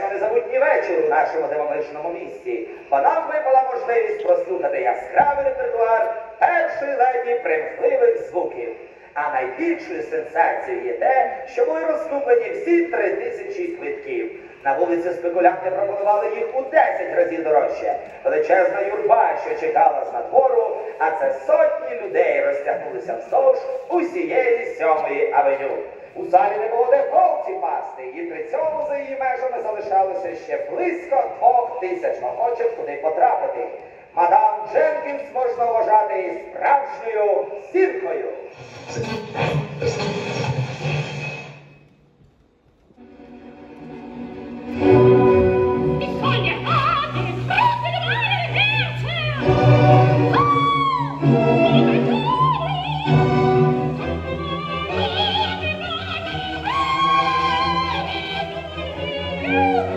безкінечно незабутній вечір у нашому дивовижному місті, бо нам випала можливість прослухати яскравий репертуар першої леді примхливих звуків. А найбільшою сенсацією є те, що були розкуплені всі три тисячі квитків. На вулиці спекулянти пропонували їх у 10 разів дорожче. Величезна юрба, що чекала з надвору, а це сотні людей розтягнулися вздовж усієї сьомої авеню. У залі не було де голці пасти, і при цьому за її межами залишалося ще близько двох тисяч охочих туди потрапити. Мадам Дженкінс можна вважати справжньою Oh,